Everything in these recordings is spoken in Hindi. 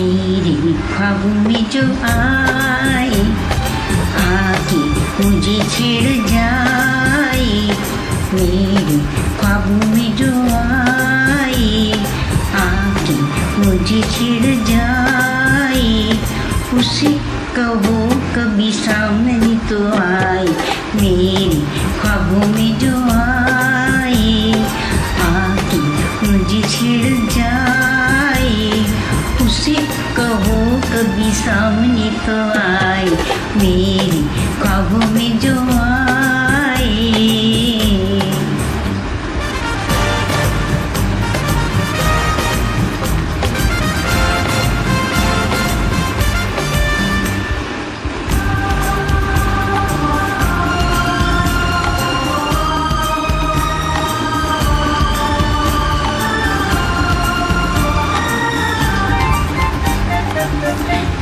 ख्वाबों में जो आए आके मुझे छेड़ जाए मेरे ख्वाबों में जो आए आके मुझे छेड़ जाए उसे कहो कभी सामने तो आए मेरे ख्वाबों में जो कहो कभी सामने तो आए। मेरी ख्वाबों में जो आए।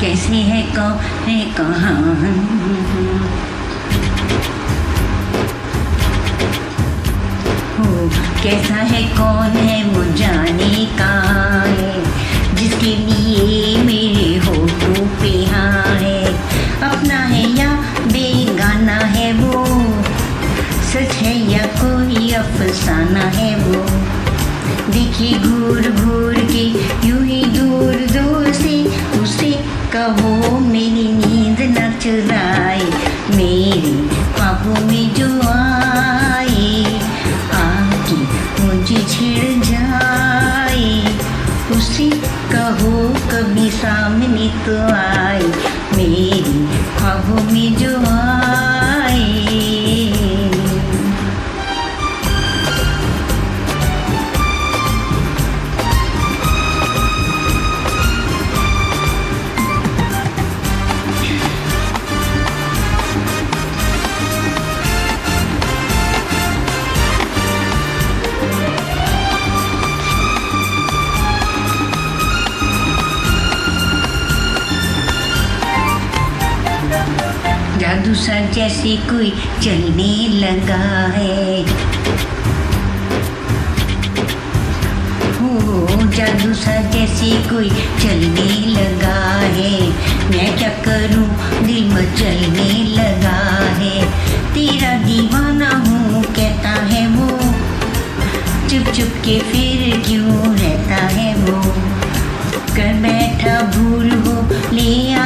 कैसे है कौन है कहाँ? कैसा है कौन है वो जाने का है? जिसके लिए मेरे होठों पे हाँ है। अपना है या बेगाना है वो? सच है या कोई अफसाना है वो? देखी घूर घूर के यूँ ही दूर दूर से कहो, मेरी नींद न चुराए, मेरी ख्वाबों में जो आए, आके मुझे छिड़ जाए। उसे कहो, कभी सामने तो आए जादू सा जैसे कोई चलने लगा है। जादू सा जैसे कोई चलने लगा है। मैं क्या करूँ? दिल मचलने लगा है। तेरा दीवाना हूँ, कहता है वो। चुप चुप के फिर क्यों रहता है वो? कर बैठा भूल हो, ले उसे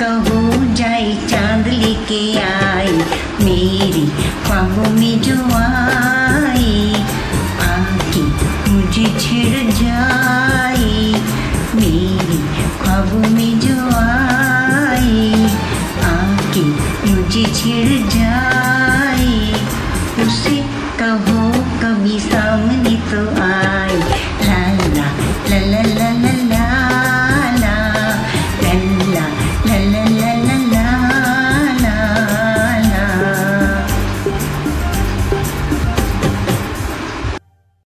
कहो, जाए चाँद लेके आए, मेरी ख्वाबों में जो आए, आके मुझे छिड़ जाए, मेरी ख्वाबों में जो आए, आके मुझे छिड़ जाए, उसे कहो कभी सामने तो आ